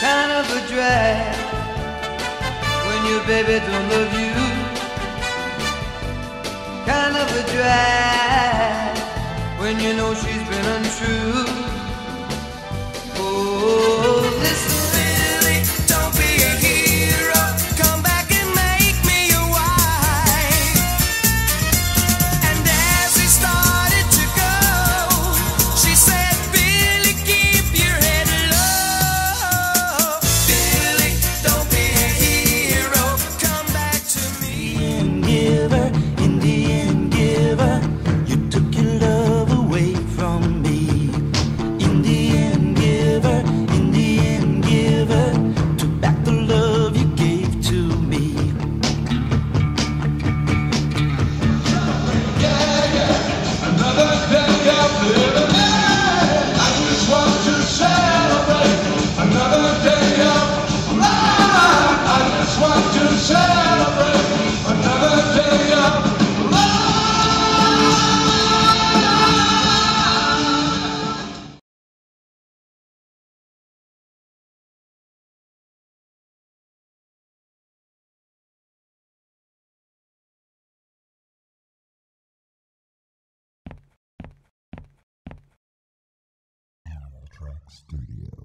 kind of a drag when your baby don't love you. Kind of a drag when you know she's been untrue. Studio.